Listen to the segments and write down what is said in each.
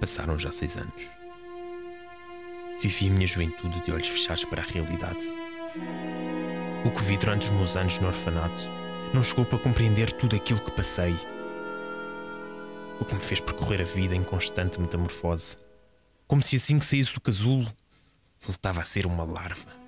Passaram já seis anos. Vivi a minha juventude de olhos fechados para a realidade. O que vi durante os meus anos no orfanato não chegou para compreender tudo aquilo que passei. O que me fez percorrer a vida em constante metamorfose. Como se assim que saísse do casulo, voltava a ser uma larva.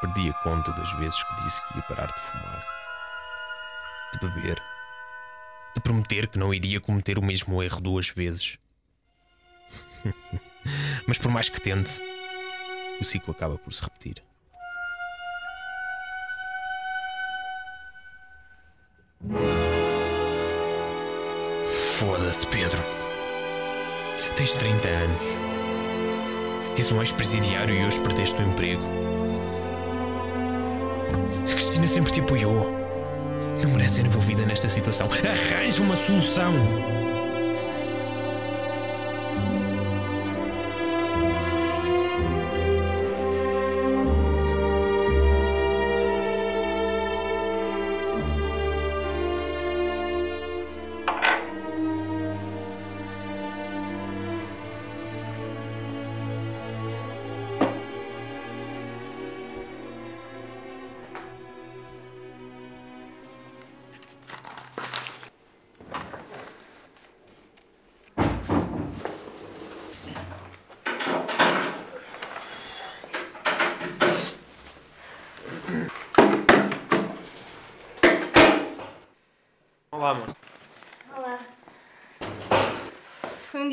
Perdi a conta das vezes que disse que ia parar de fumar, de beber, de prometer que não iria cometer o mesmo erro duas vezes. Mas por mais que tente, o ciclo acaba por se repetir. Foda-se, Pedro. Tens 30 anos. És um ex-presidiário e hoje perdeste o emprego. A Cristina sempre te apoiou. Não merece ser envolvida nesta situação. Arranja uma solução.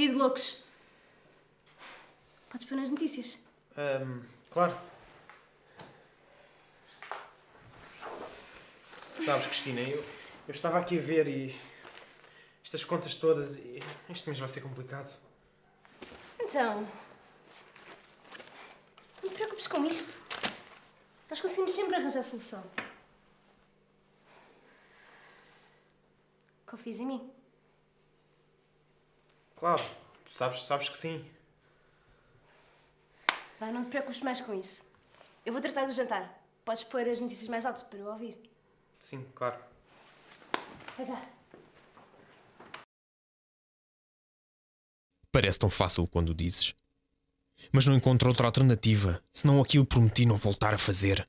Um de loucos. Podes pôr nas notícias. Ahm, claro. Sabes, Cristina, eu, eu estava aqui a ver e. Estas contas todas. E este mês vai ser complicado. Então. Não te preocupes com isto. Nós conseguimos sempre arranjar solução. Confias em mim? Claro, tu sabes, sabes que sim. Vai, não te preocupes mais com isso. Eu vou tratar do jantar. Podes pôr as notícias mais alto para eu ouvir. Sim, claro. Até já. Parece tão fácil quando dizes. Mas não encontro outra alternativa, senão aquilo que prometi não voltar a fazer.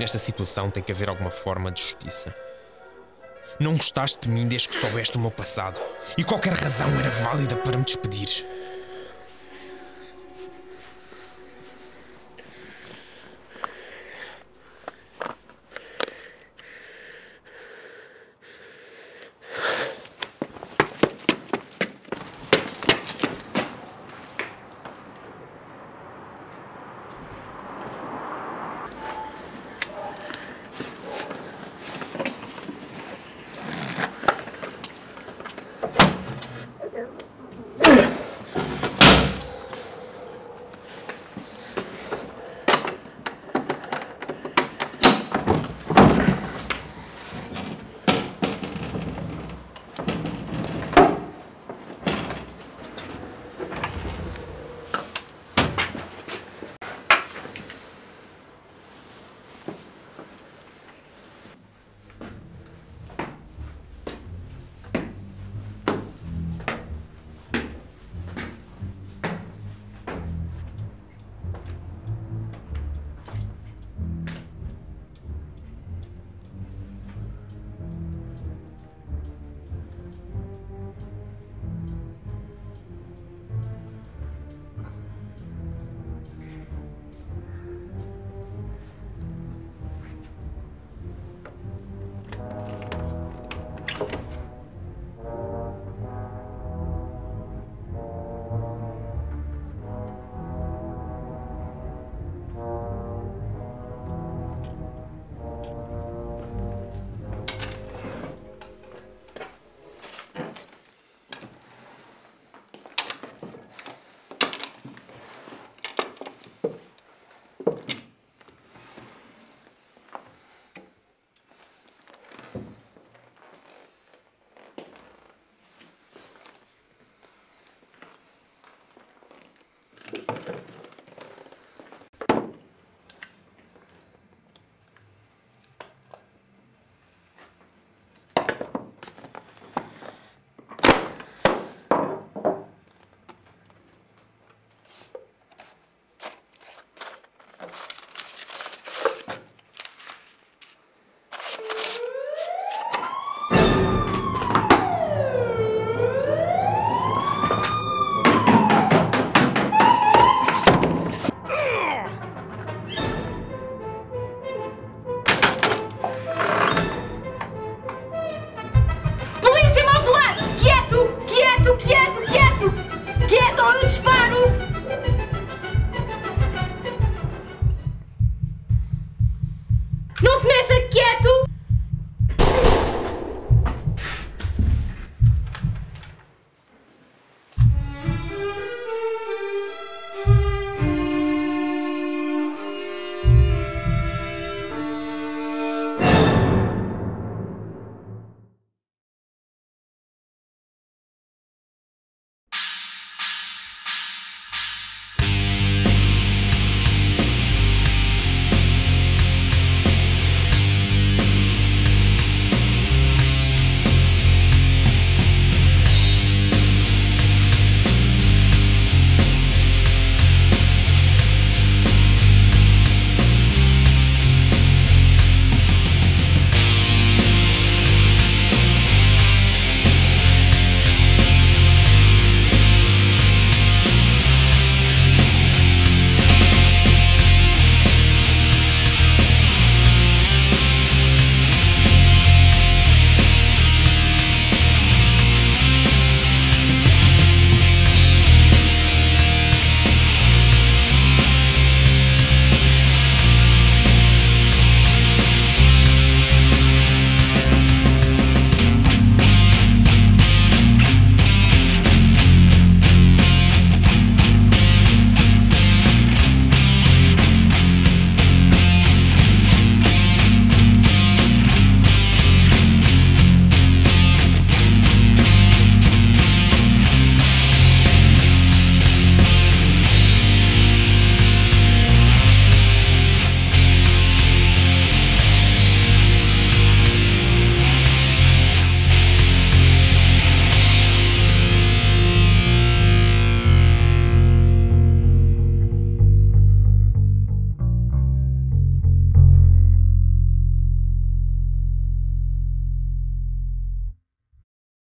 Nesta situação tem que haver alguma forma de justiça. Não gostaste de mim desde que soubeste o meu passado. E qualquer razão era válida para me despedir.